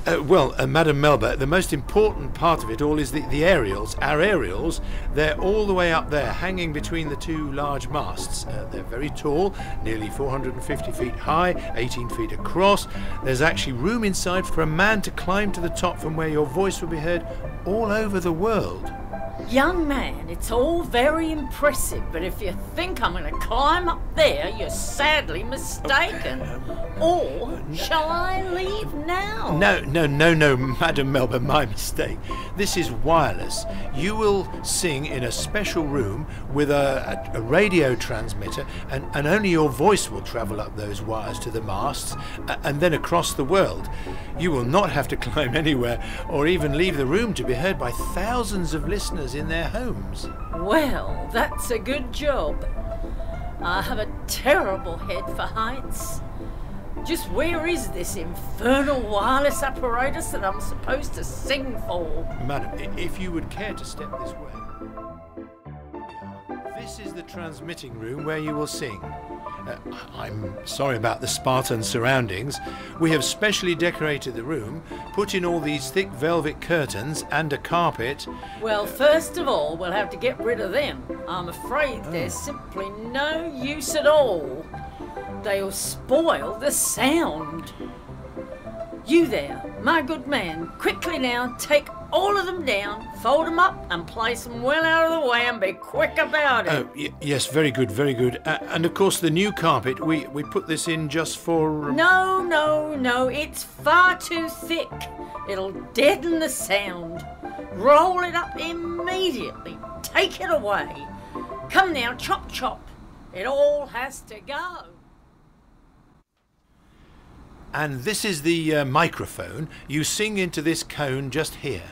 Uh, well, uh, Madam Melba, the most important part of it all is the, the aerials. Our aerials, they're all the way up there, hanging between the two large masts. Uh, they're very tall, nearly 450 feet high, 18 feet across. There's actually room inside for a man to climb to the top from where your voice will be heard all over the world. Young man, it's all very impressive, but if you think I'm going to climb up there, you're sadly mistaken. Um, or uh, shall I leave now? No, no, no, no, Madam Melba, my mistake. This is wireless. You will sing in a special room with a, a, a radio transmitter, and, and only your voice will travel up those wires to the masts and then across the world. You will not have to climb anywhere or even leave the room to be heard by thousands of listeners in their homes. Well, that's a good job. I have a terrible head for heights. Just where is this infernal wireless apparatus that I'm supposed to sing for? Madam, if you would care to step this way. This is the transmitting room where you will sing. Uh, I'm sorry about the Spartan surroundings. We have specially decorated the room, put in all these thick velvet curtains and a carpet. Well, first of all, we'll have to get rid of them. I'm afraid there's simply no use at all. They'll spoil the sound. You there, my good man, quickly now take all of them down, fold them up, and place them well out of the way and be quick about it. Oh, y- yes, very good, very good. Uh, and of course, the new carpet, we, we put this in just for. um, No, no, no, it's far too thick. It'll deaden the sound. Roll it up immediately. Take it away. Come now, chop chop. It all has to go. And this is the uh, microphone. You sing into this cone just here.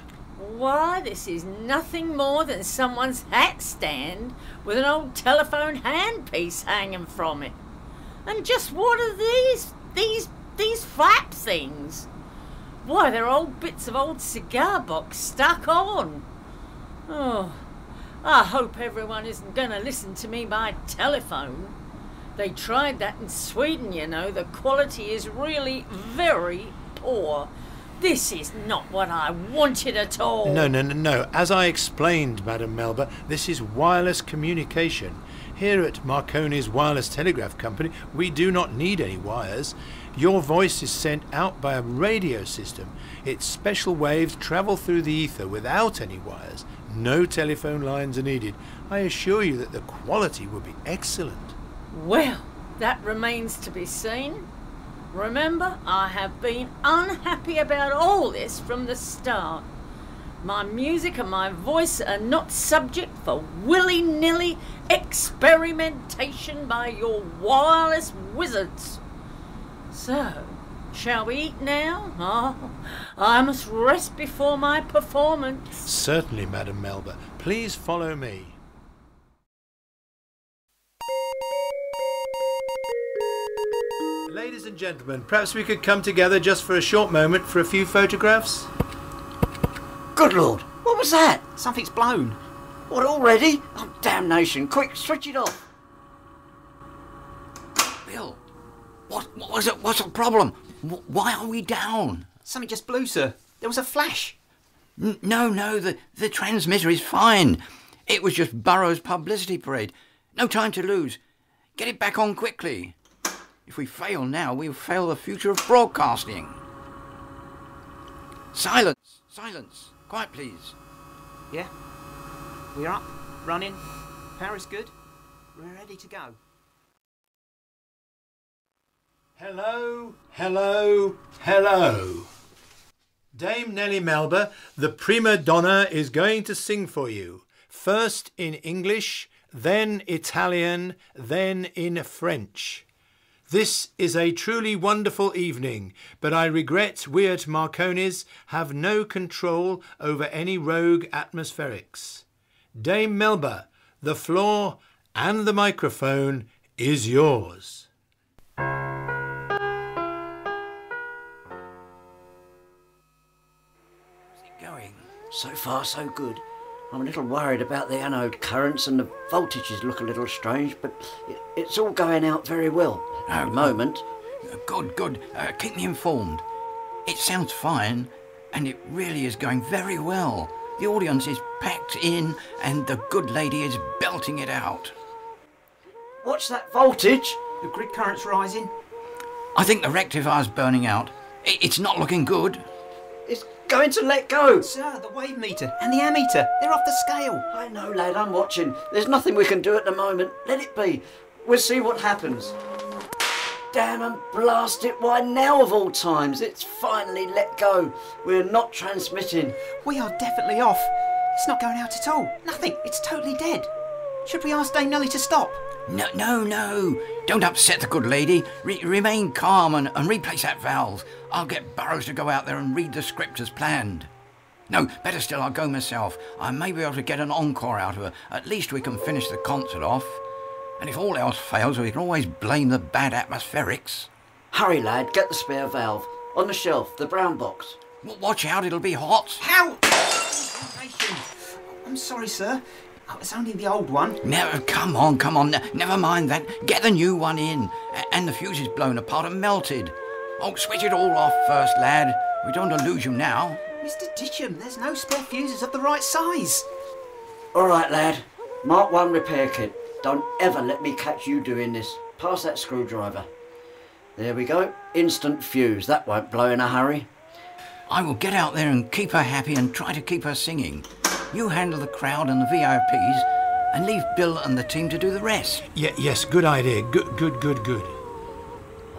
Why, this is nothing more than someone's hat stand with an old telephone handpiece hanging from it. And just what are these? These these flap things? Why, they're old bits of old cigar box stuck on. Oh, I hope everyone isn't going to listen to me by telephone. They tried that in Sweden, you know. The quality is really very poor. This is not what I wanted at all. No, no, no, no. As I explained, Madam Melba, this is wireless communication. Here at Marconi's Wireless Telegraph Company, we do not need any wires. Your voice is sent out by a radio system. Its special waves travel through the ether without any wires. No telephone lines are needed. I assure you that the quality will be excellent. Well, that remains to be seen. Remember, I have been unhappy about all this from the start. My music and my voice are not subject for willy nilly experimentation by your wireless wizards. So, shall we eat now? Oh, I must rest before my performance. Certainly, Madam Melba. Please follow me. Ladies and gentlemen, perhaps we could come together just for a short moment for a few photographs? Good lord, what was that? Something's blown. What, already? Oh, damnation. Quick, switch it off. Bill, what, what was it? What's the problem? Why are we down? Something just blew, sir. There was a flash. N- no, no, the, the transmitter is fine. It was just Burrows' publicity parade. No time to lose. Get it back on quickly. If we fail now, we'll fail the future of broadcasting. Silence! Silence! Quiet, please. Yeah? We're up, running. Power is good. We're ready to go. Hello, hello, hello. Dame Nellie Melba, the prima donna, is going to sing for you. First in English, then Italian, then in French. This is a truly wonderful evening, but I regret we at Marconi's have no control over any rogue atmospherics. Dame Melba, the floor and the microphone is yours. Going. So far, so good. I'm a little worried about the anode currents and the voltages look a little strange, but it's all going out very well at the moment. Good, good. Uh, keep me informed. It sounds fine, and it really is going very well. The audience is packed in, and the good lady is belting it out. What's that voltage? The grid current's rising. I think the rectifier's burning out. It's not looking good. It's going to let go. Sir, the wave meter and the ammeter, they're off the scale. I know, lad, I'm watching. There's nothing we can do at the moment. Let it be. We'll see what happens. Damn and blast it, why now of all times? It's finally let go. We're not transmitting. We are definitely off. It's not going out at all. Nothing. It's totally dead. Should we ask Dame Nellie to stop? No, no, no. Don't upset the good lady. Re- remain calm and, and replace that valve. I'll get Burrows to go out there and read the script as planned. No, better still, I'll go myself. I may be able to get an encore out of her. At least we can finish the concert off. And if all else fails, we can always blame the bad atmospherics. Hurry, lad, get the spare valve. On the shelf, the brown box. W- Watch out, it'll be hot. How? I'm sorry, sir. Oh, it's only the old one. Never, come on, come on. Never mind that. Get the new one in. And the fuse is blown apart and melted. Oh, switch it all off first, lad. We don't want to lose you now. Mr. Ditcham, there's no spare fuses of the right size. All right, lad. Mark 1 repair kit. Don't ever let me catch you doing this. Pass that screwdriver. There we go. Instant fuse. That won't blow in a hurry. I will get out there and keep her happy and try to keep her singing. You handle the crowd and the VIPs and leave Bill and the team to do the rest. Ye- yes, good idea. Good, good, good, good.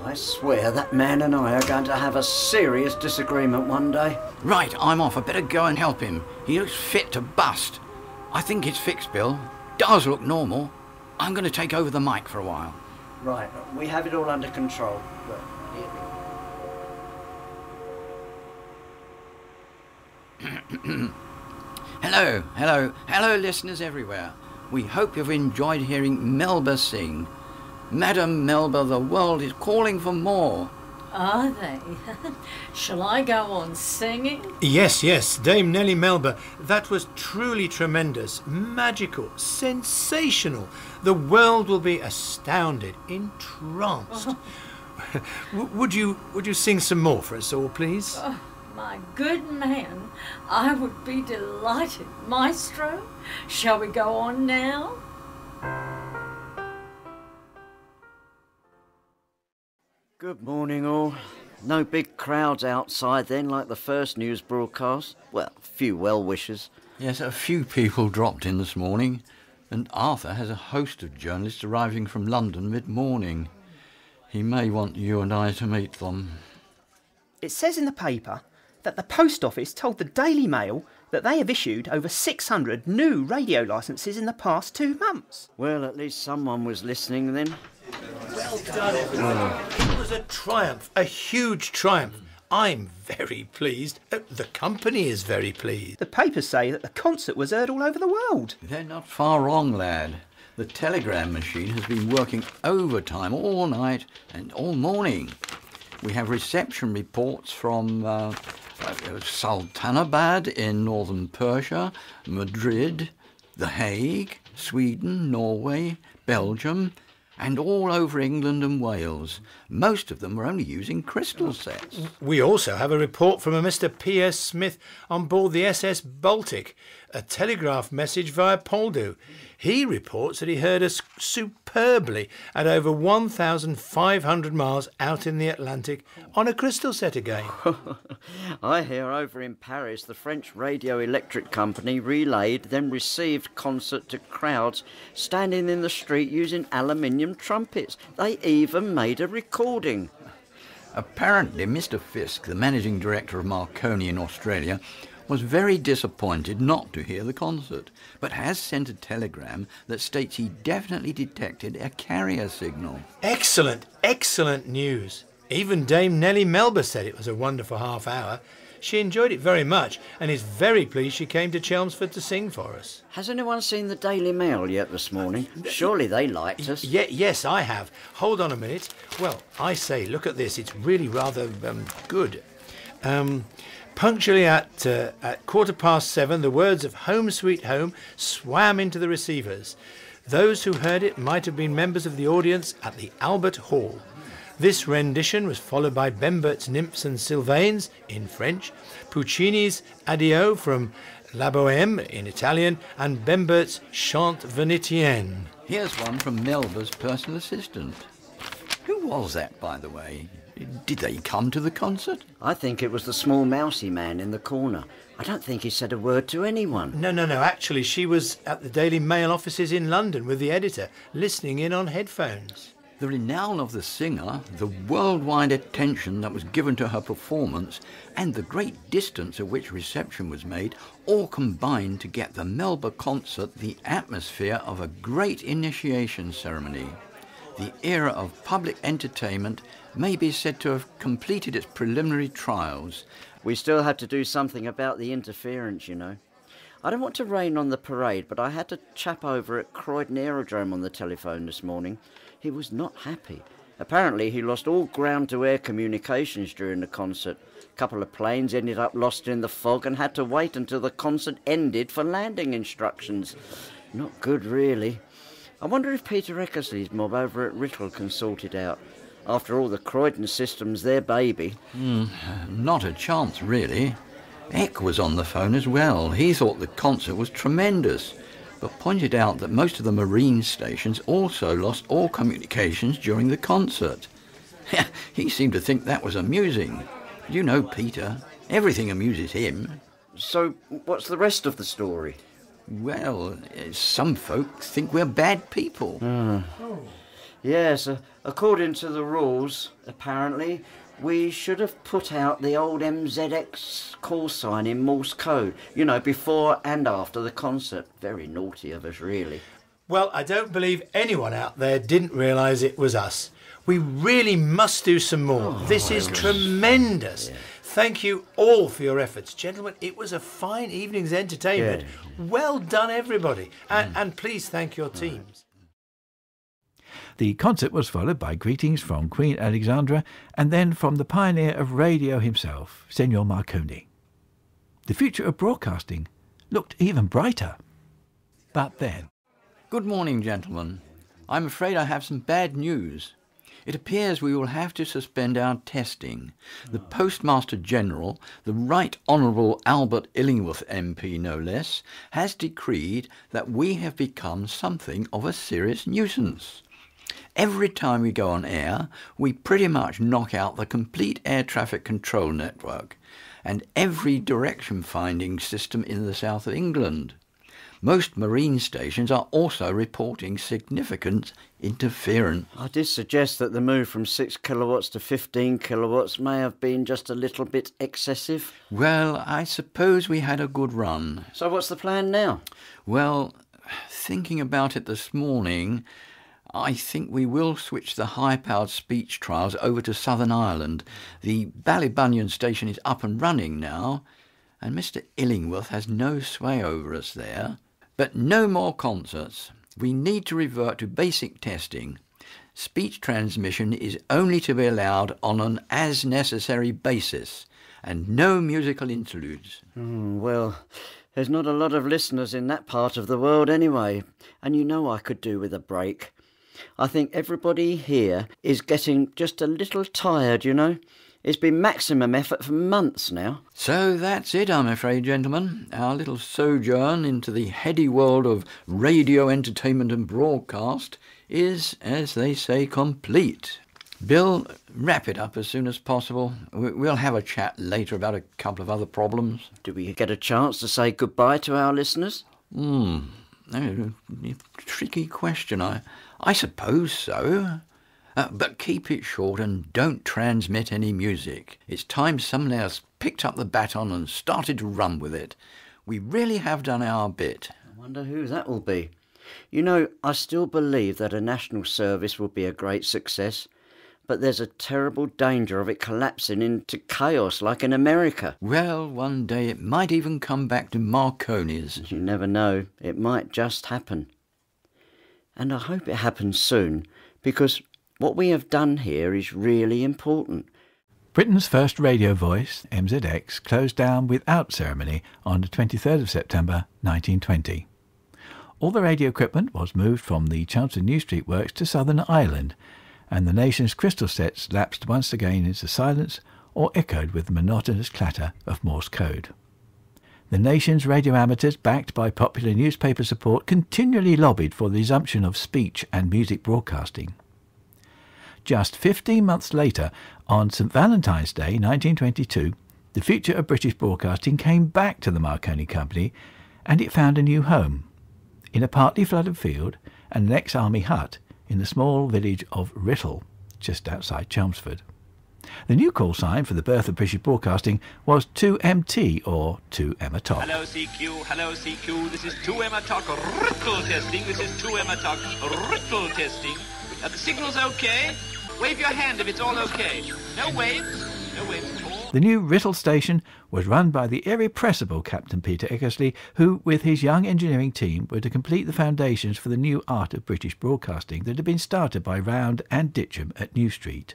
I swear that man and I are going to have a serious disagreement one day. Right, I'm off. I better go and help him. He looks fit to bust. I think it's fixed, Bill. Does look normal. I'm going to take over the mic for a while. Right, we have it all under control. Hello, hello, hello, listeners everywhere. We hope you've enjoyed hearing Melba sing. Madam Melba, the world is calling for more. Are they? Shall I go on singing? Yes, yes, Dame Nellie Melba. That was truly tremendous, magical, sensational. The world will be astounded, entranced. Oh. W- would you would you sing some more for us all, please? Oh, my good man, I would be delighted. Maestro, shall we go on now? Good morning, all. No big crowds outside then, like the first news broadcast. Well, a few well wishers. Yes, a few people dropped in this morning, and Arthur has a host of journalists arriving from London mid morning. He may want you and I to meet them. It says in the paper that the Post Office told the Daily Mail that they have issued over 600 new radio licences in the past two months. Well, at least someone was listening then. Well done, everyone. It was a triumph, a huge triumph. I'm very pleased. Uh, The company is very pleased. The papers say that the concert was heard all over the world. They're not far wrong, lad. The telegram machine has been working overtime all night and all morning. We have reception reports from uh, uh, Sultanabad in northern Persia, Madrid, The Hague, Sweden, Norway, Belgium, and all over England and Wales. Most of them were only using crystal sets. We also have a report from a Mr. P.S. Smith on board the SS Baltic, a telegraph message via Poldhu. He reports that he heard us superbly at over 1,500 miles out in the Atlantic on a crystal set again. I hear over in Paris the French Radio Electric Company relayed, then received concert to crowds standing in the street using aluminium trumpets. They even made a recording. Apparently, Mr. Fisk, the managing director of Marconi in Australia, was very disappointed not to hear the concert, but has sent a telegram that states he definitely detected a carrier signal. Excellent, excellent news. Even Dame Nellie Melba said it was a wonderful half hour. She enjoyed it very much and is very pleased she came to Chelmsford to sing for us. Has anyone seen the Daily Mail yet this morning? Surely they liked us. Ye- yes, I have. Hold on a minute. Well, I say, look at this. It's really rather um, good. Um, punctually at, uh, at quarter past seven, the words of Home Sweet Home swam into the receivers. Those who heard it might have been members of the audience at the Albert Hall. This rendition was followed by Bemberg's Nymphs and Sylvains in French, Puccini's Addio from La Bohème in Italian, and Bemberg's Chant Venetienne. Here's one from Melba's personal assistant. Who was that, by the way? Did they come to the concert? I think it was the small mousy man in the corner. I don't think he said a word to anyone. No, no, no. Actually, she was at the Daily Mail offices in London with the editor, listening in on headphones. The renown of the singer, the worldwide attention that was given to her performance, and the great distance at which reception was made all combined to get the Melba concert the atmosphere of a great initiation ceremony. The era of public entertainment may be said to have completed its preliminary trials. We still had to do something about the interference, you know. I don't want to rain on the parade, but I had a chap over at Croydon Aerodrome on the telephone this morning. He was not happy. Apparently, he lost all ground to air communications during the concert. A couple of planes ended up lost in the fog and had to wait until the concert ended for landing instructions. Not good, really. I wonder if Peter Eckersley's mob over at Writtle can sort it out. After all, the Croydon system's their baby. Mm, not a chance, really. Eck was on the phone as well. He thought the concert was tremendous but pointed out that most of the marine stations also lost all communications during the concert. he seemed to think that was amusing. You know Peter. Everything amuses him. So, what's the rest of the story? Well, some folk think we're bad people. Oh. Yes, uh, according to the rules, apparently, we should have put out the old MZX call sign in Morse code, you know, before and after the concert. Very naughty of us, really. Well, I don't believe anyone out there didn't realise it was us. We really must do some more. Oh, this is tremendous. Yeah. Thank you all for your efforts. Gentlemen, it was a fine evening's entertainment. Yeah. Well done, everybody. And, mm. and please thank your teams. The concert was followed by greetings from Queen Alexandra and then from the pioneer of radio himself, Senor Marconi. The future of broadcasting looked even brighter. But then. Good morning, gentlemen. I'm afraid I have some bad news. It appears we will have to suspend our testing. The Postmaster General, the Right Honourable Albert Illingworth MP no less, has decreed that we have become something of a serious nuisance. Every time we go on air, we pretty much knock out the complete air traffic control network and every direction finding system in the south of England. Most marine stations are also reporting significant interference. I did suggest that the move from 6 kilowatts to 15 kilowatts may have been just a little bit excessive. Well, I suppose we had a good run. So, what's the plan now? Well, thinking about it this morning, I think we will switch the high-powered speech trials over to Southern Ireland. The Ballybunion station is up and running now, and Mr. Illingworth has no sway over us there. But no more concerts. We need to revert to basic testing. Speech transmission is only to be allowed on an as necessary basis, and no musical interludes. Mm, well, there's not a lot of listeners in that part of the world anyway, and you know I could do with a break. I think everybody here is getting just a little tired, you know. It's been maximum effort for months now. So that's it, I'm afraid, gentlemen. Our little sojourn into the heady world of radio entertainment and broadcast is, as they say, complete. Bill, wrap it up as soon as possible. We'll have a chat later about a couple of other problems. Do we get a chance to say goodbye to our listeners? Hmm. Tricky question. I, I suppose so. Uh, but keep it short and don't transmit any music. It's time someone else picked up the baton and started to run with it. We really have done our bit. I wonder who that will be. You know, I still believe that a national service will be a great success, but there's a terrible danger of it collapsing into chaos like in America. Well, one day it might even come back to Marconi's. You never know, it might just happen. And I hope it happens soon, because what we have done here is really important. Britain's first radio voice, MZX, closed down without ceremony on the 23rd of September 1920. All the radio equipment was moved from the Chelmsford New Street Works to Southern Ireland, and the nation's crystal sets lapsed once again into silence or echoed with the monotonous clatter of Morse code. The nation's radio amateurs, backed by popular newspaper support, continually lobbied for the resumption of speech and music broadcasting. Just 15 months later, on St Valentine's Day 1922, the future of British broadcasting came back to the Marconi Company and it found a new home in a partly flooded field and an ex-army hut in the small village of Writtle, just outside Chelmsford. The new call sign for the birth of British broadcasting was 2MT or 2 Emma Tock. Hello CQ, hello CQ, this is 2 Emma Tock, Writtle testing, this is 2 Emma Tock, Writtle testing. Are the signals okay? Wave your hand if it's all okay. No waves, no waves. The new Writtle station was run by the irrepressible Captain Peter Eckersley, who, with his young engineering team, were to complete the foundations for the new art of British broadcasting that had been started by Round and Ditcham at New Street.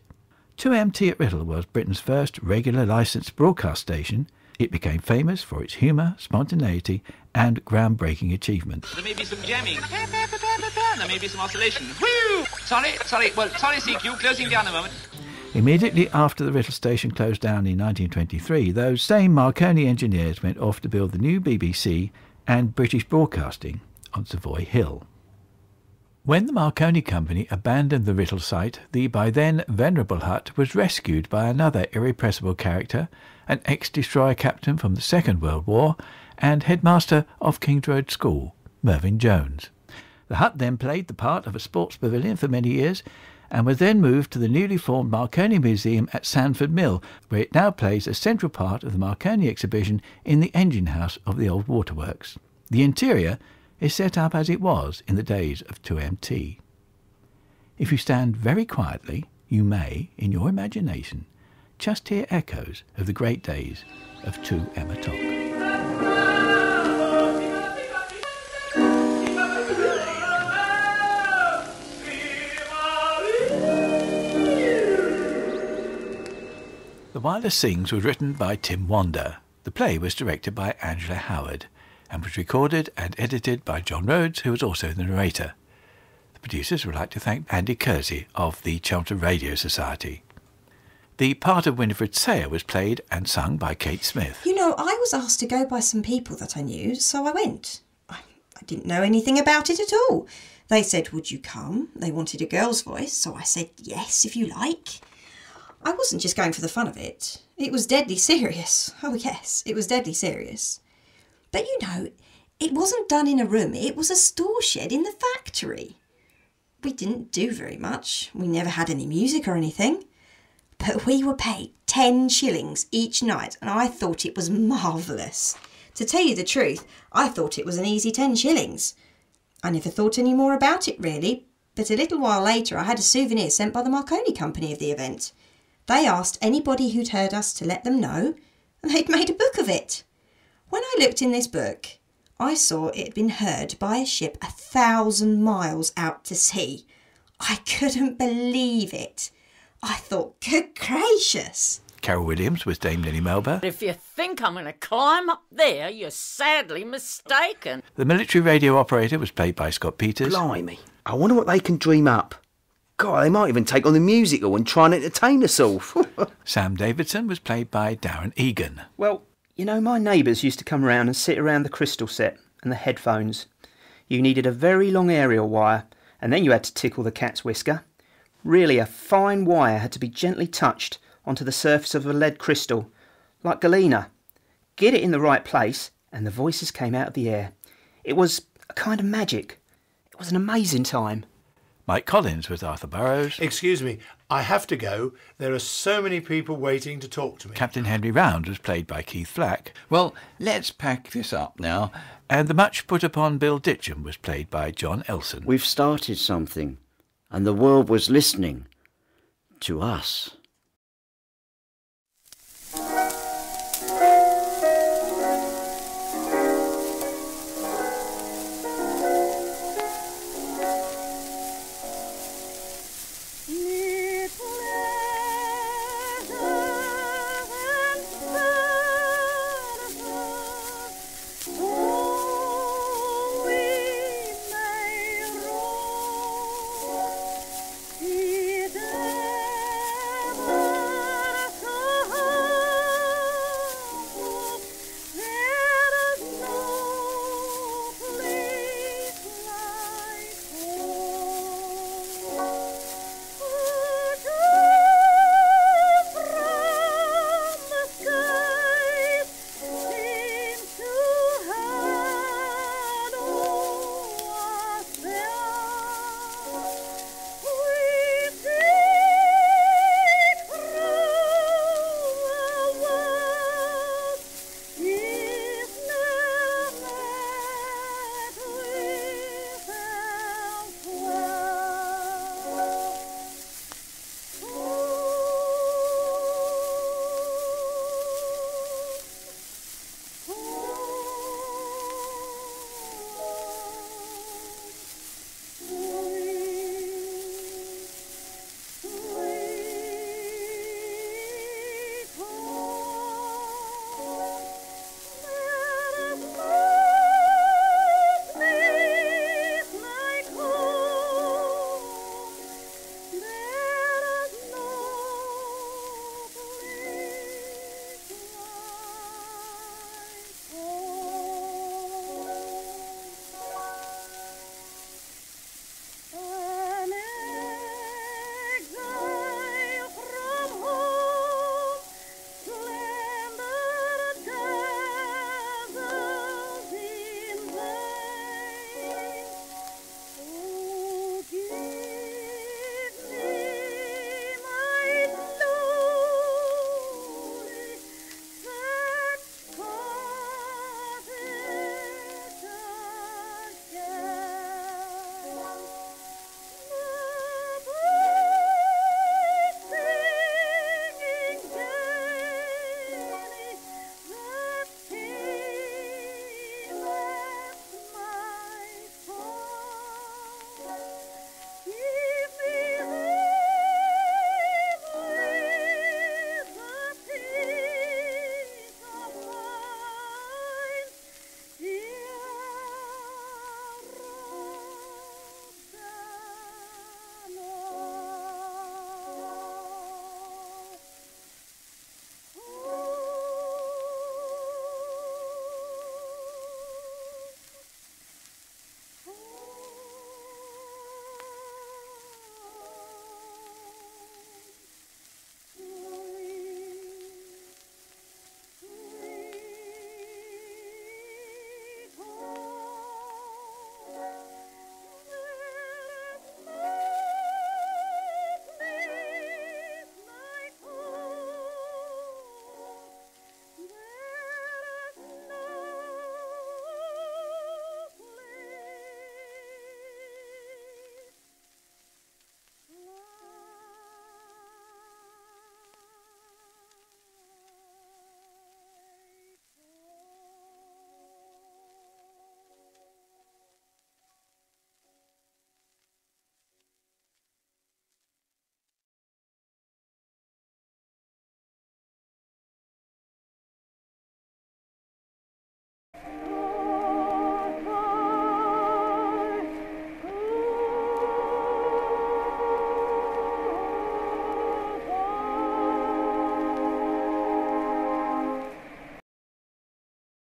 2MT at Writtle was Britain's first regular licensed broadcast station. It became famous for its humour, spontaneity, and groundbreaking achievements. There may be some jamming. There may be some oscillation. Woo! Sorry, sorry, well, sorry CQ, closing down a moment. Immediately after the Writtle station closed down in 1923, those same Marconi engineers went off to build the new BBC and British Broadcasting on Savoy Hill. When the Marconi Company abandoned the Writtle site, the by then venerable hut was rescued by another irrepressible character, an ex-destroyer captain from the Second World War and headmaster of Kings Road School, Mervyn Jones. The hut then played the part of a sports pavilion for many years and was then moved to the newly formed Marconi Museum at Sandford Mill, where it now plays a central part of the Marconi exhibition in the engine house of the old waterworks. The interior is set up as it was in the days of 2MT. If you stand very quietly, you may, in your imagination, just hear echoes of the great days of 2 Emma Tock. The Wireless Sings was written by Tim Wander. The play was directed by Angela Howard and was recorded and edited by John Rhodes, who was also the narrator. The producers would like to thank Andy Kersey of the Chelmsford Radio Society. The part of Winifred Sayer was played and sung by Kate Smith. You know, I was asked to go by some people that I knew, so I went. I, I didn't know anything about it at all. They said, Would you come? They wanted a girl's voice, so I said, Yes, if you like. I wasn't just going for the fun of it. It was deadly serious. Oh, yes, it was deadly serious. But you know, it wasn't done in a room, it was a store shed in the factory. We didn't do very much. We never had any music or anything. But we were paid 10 shillings each night, and I thought it was marvellous. To tell you the truth, I thought it was an easy 10 shillings. I never thought any more about it, really, but a little while later I had a souvenir sent by the Marconi Company of the event. They asked anybody who'd heard us to let them know, and they'd made a book of it. When I looked in this book, I saw it had been heard by a ship a thousand miles out to sea. I couldn't believe it. I thought, good gracious. Carol Williams was Dame Nellie Melba. If you think I'm going to climb up there, you're sadly mistaken. The military radio operator was played by Scott Peters. Blimey. I wonder what they can dream up. God, they might even take on the musical and try and entertain us all. Sam Davidson was played by Darren Egan. well, you know, my neighbours used to come round and sit around the crystal set and the headphones. You needed a very long aerial wire, and then you had to tickle the cat's whisker. Really, a fine wire had to be gently touched onto the surface of a lead crystal, like galena. Get it in the right place, and the voices came out of the air. It was a kind of magic. It was an amazing time. Mike Collins was Arthur Burrows. Excuse me, I have to go. There are so many people waiting to talk to me. Captain Henry Round was played by Keith Flack. Well, let's pack this up now. And the much put upon Bill Ditcham was played by John Elson. We've started something, and the world was listening to us.